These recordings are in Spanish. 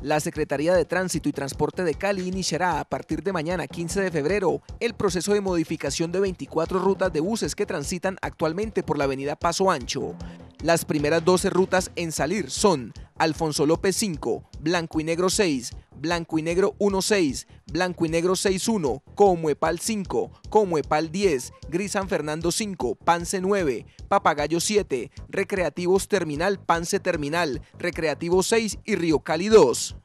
La Secretaría de Tránsito y Transporte de Cali iniciará a partir de mañana 15 de febrero el proceso de modificación de 24 rutas de buses que transitan actualmente por la avenida Paso Ancho. Las primeras 12 rutas en salir son Alfonso López 5, Blanco y Negro 6, Blanco y Negro 1-6, Blanco y Negro 6-1, Comuepal 5, Comuepal 10, Gris San Fernando 5, Pance 9, Papagayo 7, Recreativos Terminal, Pance Terminal, Recreativo 6 y Río Cali 2.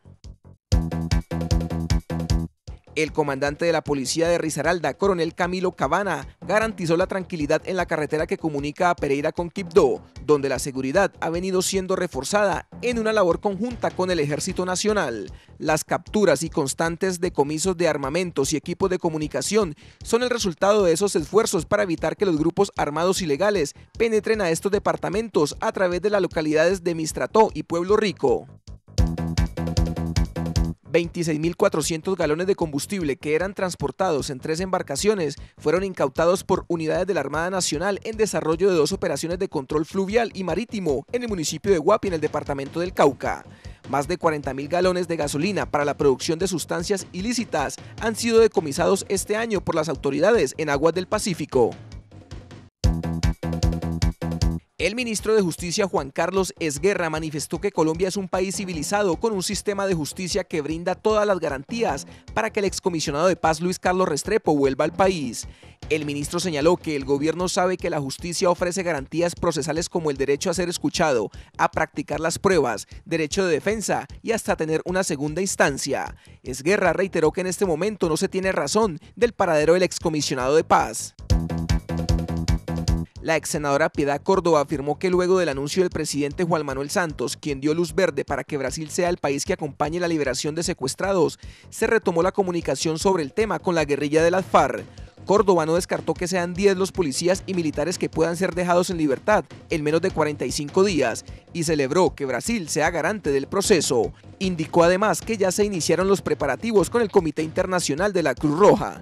El comandante de la policía de Risaralda, coronel Camilo Cabana, garantizó la tranquilidad en la carretera que comunica a Pereira con Quibdó, donde la seguridad ha venido siendo reforzada en una labor conjunta con el Ejército Nacional. Las capturas y constantes decomisos de armamentos y equipos de comunicación son el resultado de esos esfuerzos para evitar que los grupos armados ilegales penetren a estos departamentos a través de las localidades de Mistrató y Pueblo Rico. 26.400 galones de combustible que eran transportados en tres embarcaciones fueron incautados por unidades de la Armada Nacional en desarrollo de dos operaciones de control fluvial y marítimo en el municipio de Guapi, en el departamento del Cauca. Más de 40.000 galones de gasolina para la producción de sustancias ilícitas han sido decomisados este año por las autoridades en aguas del Pacífico. El ministro de Justicia Juan Carlos Esguerra manifestó que Colombia es un país civilizado con un sistema de justicia que brinda todas las garantías para que el excomisionado de paz Luis Carlos Restrepo vuelva al país. El ministro señaló que el gobierno sabe que la justicia ofrece garantías procesales como el derecho a ser escuchado, a practicar las pruebas, derecho de defensa y hasta tener una segunda instancia. Esguerra reiteró que en este momento no se tiene razón del paradero del excomisionado de paz. La ex senadora Piedad Córdoba afirmó que luego del anuncio del presidente Juan Manuel Santos, quien dio luz verde para que Brasil sea el país que acompañe la liberación de secuestrados, se retomó la comunicación sobre el tema con la guerrilla de las FARC. Córdoba no descartó que sean 10 los policías y militares que puedan ser dejados en libertad en menos de 45 días y celebró que Brasil sea garante del proceso. Indicó además que ya se iniciaron los preparativos con el Comité Internacional de la Cruz Roja.